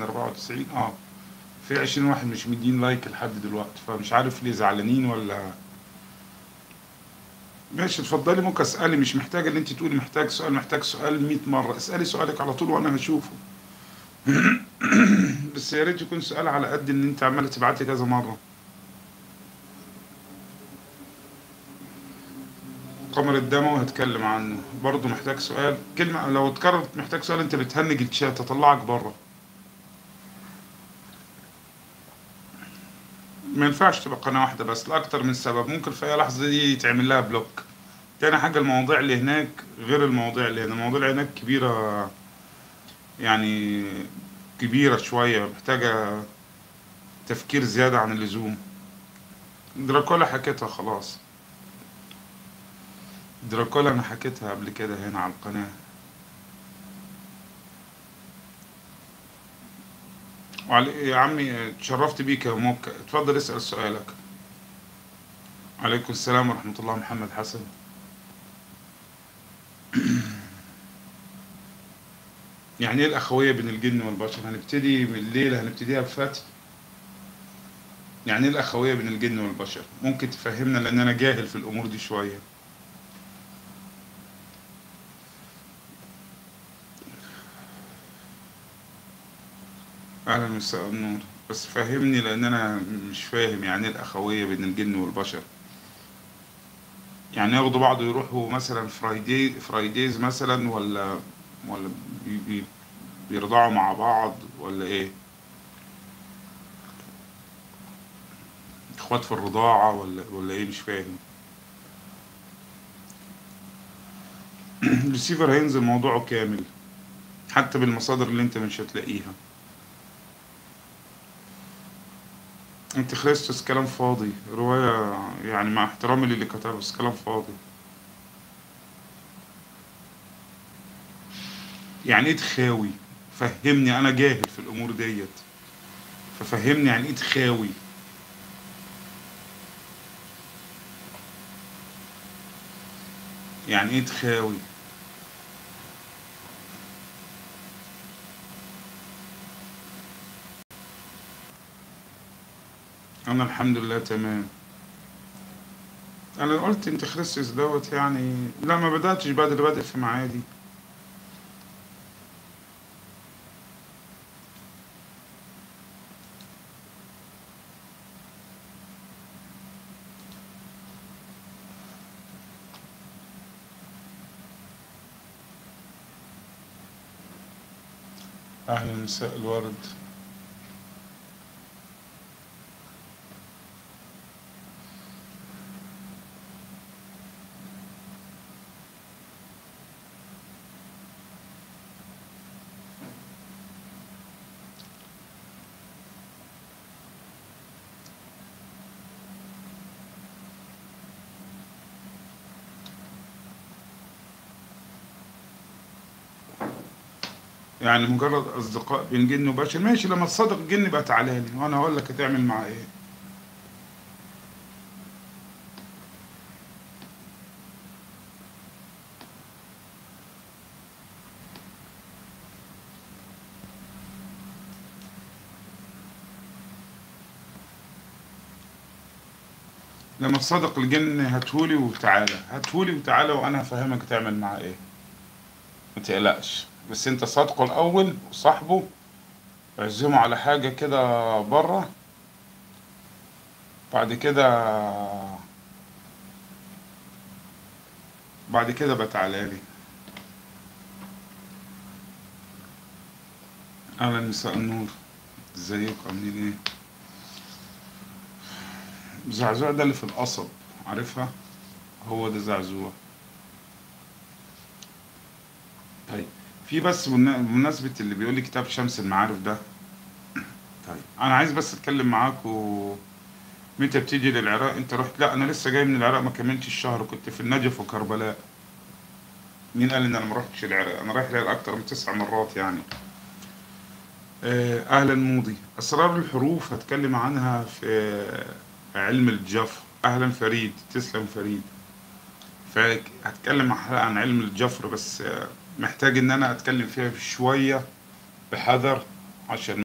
من 94 آه. في 20 واحد مش مدين لايك لحد دلوقتي فمش عارف ليه زعلانين ولا ماشي اتفضلي. ممكن اسألي مش محتاجه ان انت تقولي محتاج سؤال محتاج سؤال 100 مرة. اسألي سؤالك على طول وأنا هشوفه. بس يا ريت يكون سؤال على قد ان انت عماله تبعت لي كذا مرة. قمر الدموي هتكلم عنه. برضه محتاج سؤال. كلمة لو اتكررت محتاج سؤال انت بتهنج الشات هطلعك بره. ما ينفعش تبقى قناة واحدة بس لأكتر من سبب. ممكن في أي لحظة دي يتعمل لها بلوك. تاني حاجة المواضيع اللي هناك غير المواضيع اللي هنا. المواضيع اللي هناك كبيرة يعني كبيرة شوية محتاجة تفكير زيادة عن اللزوم. دراكولا حكيتها خلاص. دراكولا أنا حكيتها قبل كده هنا على القناة. وعلي يا عمي اتشرفت بيك يا موكا اتفضل اسأل سؤالك. عليكم السلام ورحمة الله محمد حسن. يعني إيه الأخوية بين الجن والبشر؟ هنبتدي من الليلة هنبتديها بفتح. يعني إيه الأخوية بين الجن والبشر؟ ممكن تفهمنا لأن أنا جاهل في الأمور دي شوية. أهلا مساء النور. بس فهمني لأن أنا مش فاهم يعني إيه الأخوية بين الجن والبشر. يعني ياخدوا بعض يروحوا مثلا Friday Fridays مثلا ولا ولا بي بي بيرضعوا مع بعض ولا إيه؟ إخوات في الرضاعة ولا ولا إيه؟ مش فاهم. الريسيفر هينزل موضوعه كامل. حتى بالمصادر اللي أنت مش هتلاقيها. انت خريستوس كلام فاضي. رواية يعني مع احترامي للي كتبه بس كلام فاضي. يعني إيه تخاوي؟ فهمني أنا جاهل في الأمور ديت. ففهمني يعني إيه تخاوي؟ يعني إيه تخاوي؟ أنا الحمد لله تمام. أنا قلت أنت خريستوس دوت يعني لا ما بدأتش بعد بادئ في معادي. أهلا مساء الورد. يعني مجرد أصدقاء بين جن وبشر. ماشي لما تصادق الجن بقى تعالى لي. وأنا هقول لك هتعمل معاه إيه. لما تصادق الجن هاتهولي وتعالى. هاتهولي وتعالى وأنا هفهمك تعمل معاه إيه. ما تقلقش. بس انت صادقه الأول وصاحبه اعزمه على حاجة كده بره. بعد كده بعد كده بتعالى لي. أهلا مساء النور ازيكم عاملين إيه؟ زعزوع ده اللي في القصب عارفها؟ هو ده زعزوع. طيب. في بس بمنا- بمناسبة اللي بيقول لي كتاب شمس المعارف ده. طيب أنا عايز بس أتكلم معاكوا متى بتيجي للعراق؟ أنت رحت؟ لا أنا لسه جاي من العراق ما كملتش الشهر كنت في النجف وكربلاء. مين قال إن أنا ما رحتش العراق؟ أنا رايح العراق أكتر من تسع مرات يعني. آه، أهلا موضي. أسرار الحروف هتكلم عنها في علم الجفر أهلا فريد تسلم فريد. فهتكلم عن علم الجفر بس محتاج إن أنا أتكلم فيها شوية بحذر عشان